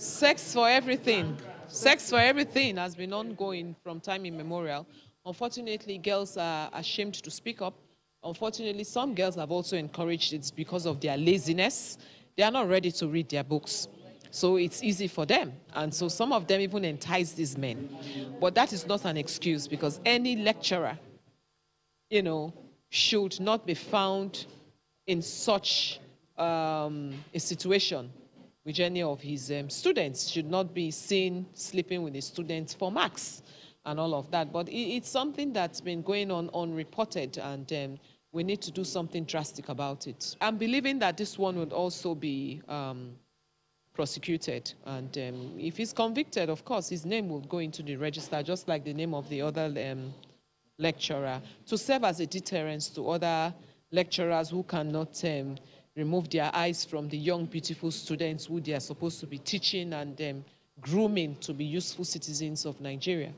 Sex for everything. Sex for everything has been ongoing from time immemorial. Unfortunately, girls are ashamed to speak up. Unfortunately, some girls have also encouraged it because of their laziness. They are not ready to read their books. So it's easy for them. And so some of them even entice these men. But that is not an excuse because any lecturer, you know, should not be found in such um, a situation with any of his um, students, should not be seen sleeping with his students for marks and all of that. But it, it's something that's been going on unreported and um, we need to do something drastic about it. I'm believing that this one would also be um, prosecuted. And um, if he's convicted, of course, his name will go into the register, just like the name of the other um, lecturer, to serve as a deterrence to other lecturers who cannot um, remove their eyes from the young, beautiful students who they are supposed to be teaching and um, grooming to be useful citizens of Nigeria.